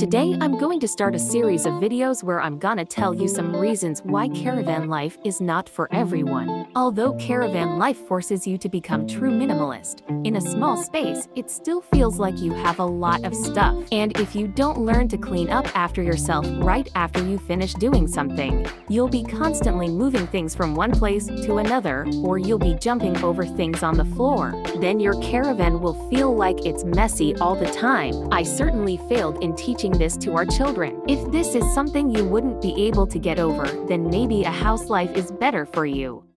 Today, I'm going to start a series of videos where I'm gonna tell you some reasons why caravan life is not for everyone. Although caravan life forces you to become true minimalist, in a small space, it still feels like you have a lot of stuff. And if you don't learn to clean up after yourself right after you finish doing something, you'll be constantly moving things from one place to another, or you'll be jumping over things on the floor. Then your caravan will feel like it's messy all the time. I certainly failed in teaching this to our children. If this is something you wouldn't be able to get over, then maybe a house life is better for you.